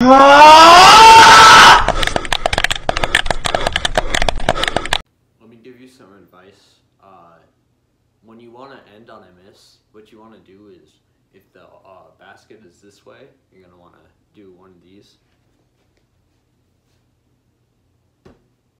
Let me give you some advice. Uh, when you want to end on a miss, what you want to do is, if the uh, basket is this way, you're going to want to do one of these.